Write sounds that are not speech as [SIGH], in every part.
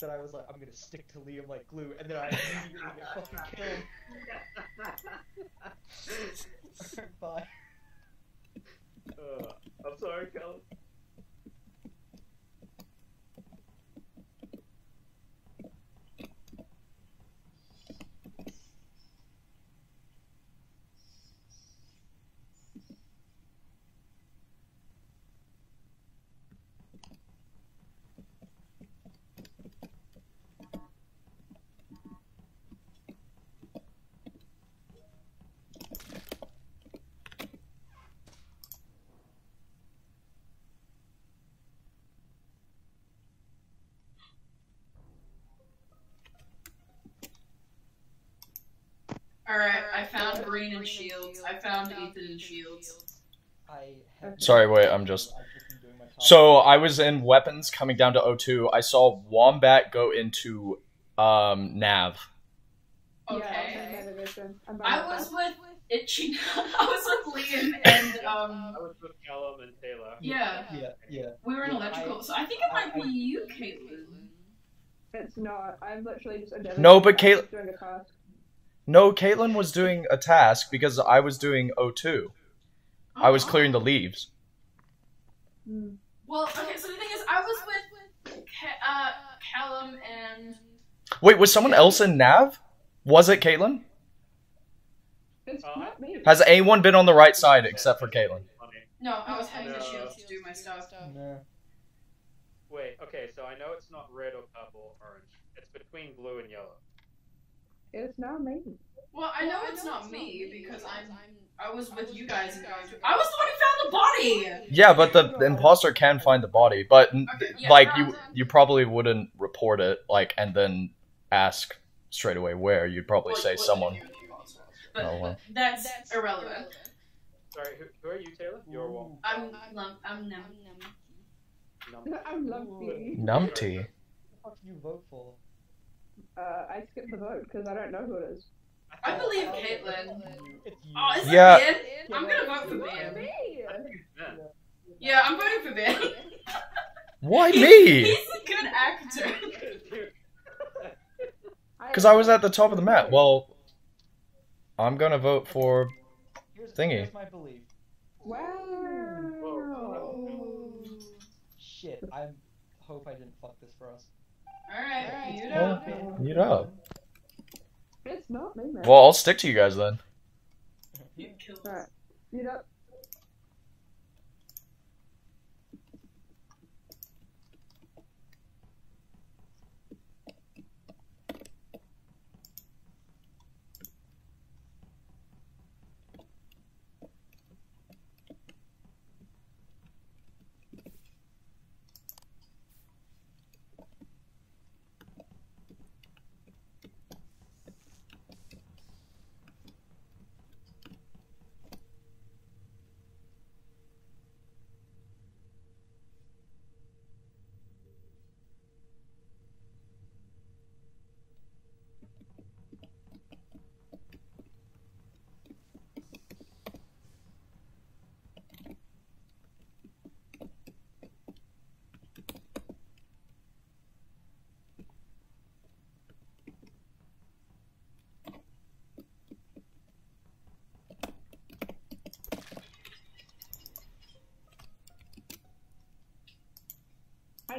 that I was like, I'm gonna stick to Liam like glue, and then I immediately get fucking killed. [LAUGHS] [LAUGHS] Bye. Uh, I'm sorry, Callum. Alright, I found Green and Shields. I found Ethan and Shields. Sorry, wait, I'm just- I've just been doing my top- So I was in weapons coming down to O2. I saw Wombat go into um Nav. Okay. Yeah, I'm vision. I'm I was with Itchy. [LAUGHS] I was with Liam and [LAUGHS] um. I was with Callum and Taylor. Yeah, Yeah, yeah. we were in electrical, so I think it might be you, Caitlin. It's not. I'm literally just a No, but I'm No, Caitlin was doing a task because I was doing O2. I was clearing the leaves. Hmm. Well, okay. So the thing is, I was with Ca- uh, Callum and Wait, was someone else in Nav? Was it Caitlin? It's Uh, not me. Has anyone been on the right side except for Caitlin? No, I was heading to No. Shields to do my stuff. Nah. Wait, okay, so I know it's not red or purple or orange. It's between blue and yellow. It's not me. Well, I know it's not me because I'm. I was with you guys and going. I was the one who found the body. Yeah, but the, the imposter can find the body, but Okay, yeah, like you no. you probably wouldn't report it like and then ask straight away where. You'd probably What- say what someone. did you do also? But, Oh, well. but that's, irrelevant. Sorry, who, who are you, Taylor? You're Ooh. one. I'm lum- I'm num. Number. [LAUGHS] I'm lumpy. Numpty. What the fuck did you vote for? Uh, I skipped the vote because I don't know who it is. I believe I- Caitlin. Oh, is Yeah. it Ben? I'm gonna vote for Not Ben. me. Yeah. Yeah, I'm voting for Ben. Why me? He's a good actor. Because I was at the top of the map. Well, I'm gonna vote for. Here's, Thingy. here's my belief. Wow. Shit, I hope I didn't fuck this for us. Alright, you Well, know. Mute up. It's not me, man. Well, I'll stick to you guys then. You killed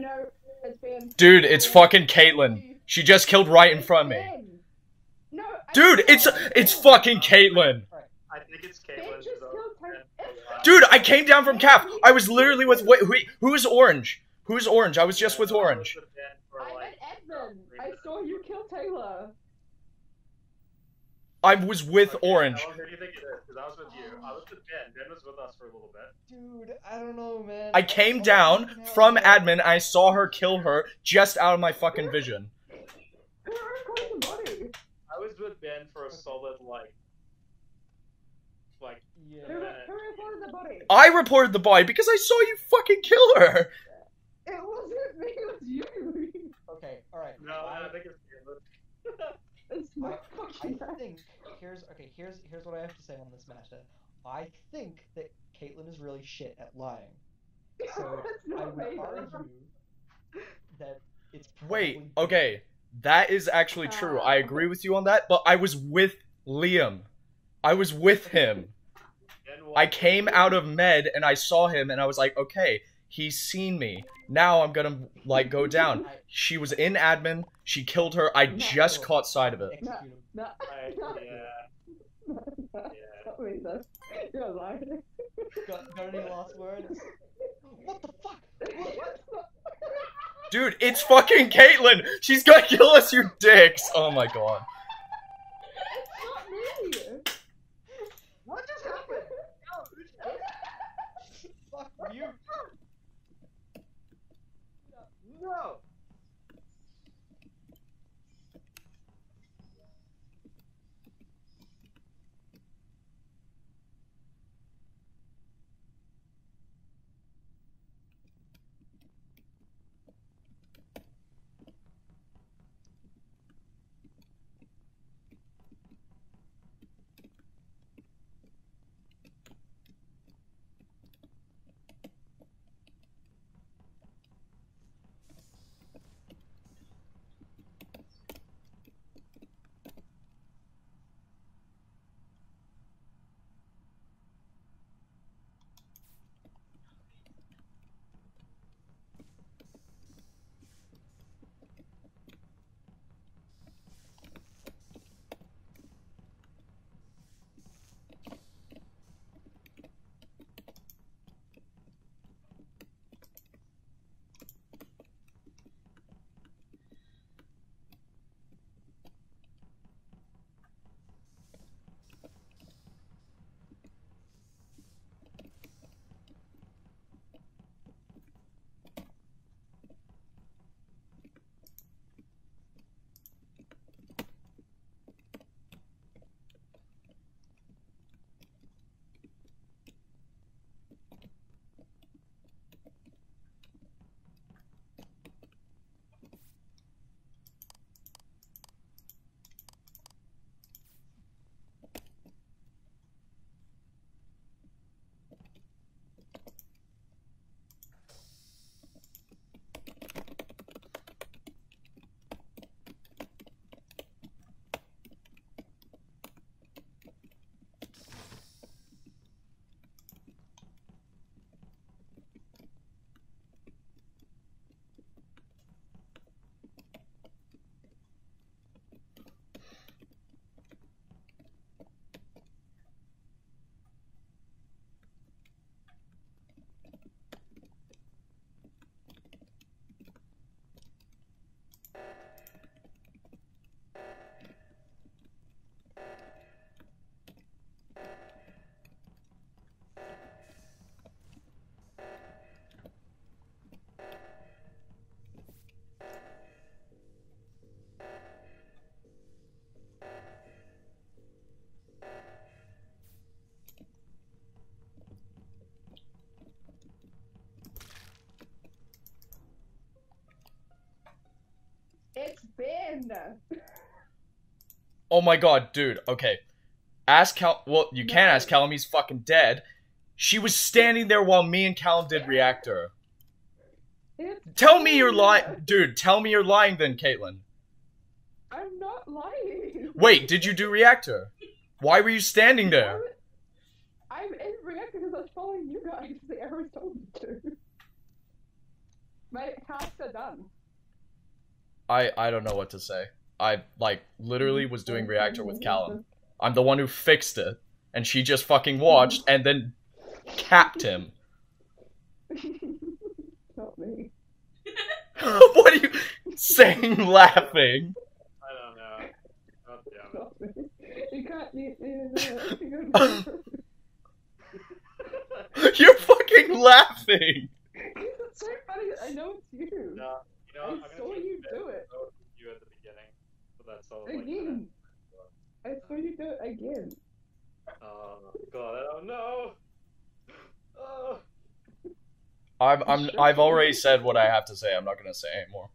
know, it's been. Dude, it's fucking Caitlyn. She just killed right in front of me. No. Dude, it's it's fucking Caitlyn. I think it's Ben Caitlin. just so- killed her. Dude, I came down from Calf. I was literally with wait, wait, who's orange? Who's orange? I was just with orange. I was with Ben for, I like, met Edmund. I saw you kill Taylor. I was with Okay, orange. Callum, who do you think it is? Because I was with you. I was with Ben. Ben was with us for a little bit. Dude, I don't know, man. I came Oh, down fucking hell, from admin. I saw her kill her just out of my fucking vision. Who recorded the body? [LAUGHS] I was with Ben for a solid like, like Yeah. Who, who reported the body? I reported the body because I saw you fucking kill her. It wasn't me. It was you. [LAUGHS] Okay, alright. no, I think it's Caitlin. It's my I [LAUGHS] think here's okay. Here's here's what I have to say on this matter. I think that Caitlyn is really shit at lying. [LAUGHS] So It's I not would me. argue that It's Wait, okay. That is actually true. I uh. agree with you on that, but I was with Liam. I was with him. I came out of med and I saw him and I was like, okay, he's seen me. Now I'm gonna like go down. She was in admin. She killed her. I just caught sight of it. execute. No, [LAUGHS] no, yeah, no, no. yeah. Not me, though. You're lying. Got, got any last words? What the fuck? What? what? Dude, it's fucking Caitlyn. She's gonna kill us, you dicks. Oh my god. Ben. Oh my god, dude. Okay. Ask Cal. Well, you can't ask Callum. He's fucking dead. She was standing there while me and Callum did reactor. It's Tell me you're lying, dude. Tell me you're lying, then, Caitlin. I'm not lying. Wait, did you do reactor? Why were you standing there? I'm- I'm in reactor because I was following you guys. The arrows told me to. My tasks are done. I I don't know what to say. I like literally was doing reactor with Callum. I'm the one who fixed it, and she just fucking watched and then capped him. [LAUGHS] not me. [LAUGHS] what are you saying, laughing? I don't know. God damn it. Not me. You can't. You, [LAUGHS] you, you, you, You're fucking laughing. it's so funny. I know it's you. No, you know, I I'm saw you do bit it. of You at the beginning, so that's. Like, Again. I saw you do it again. Oh God, I don't know. Oh. I'm I'm I've already said what I have to say. I'm not gonna say anymore.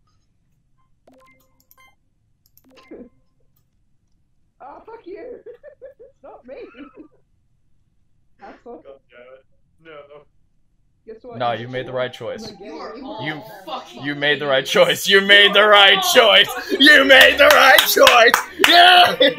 Oh, [LAUGHS] fuck you. [LAUGHS] it's not me. [LAUGHS] Asshole. God damn it. No. Guess what? No, you made the right choice. You are You- You made the right choice. You made the right choice. You made the right choice. [LAUGHS] [LAUGHS] Yeah. You-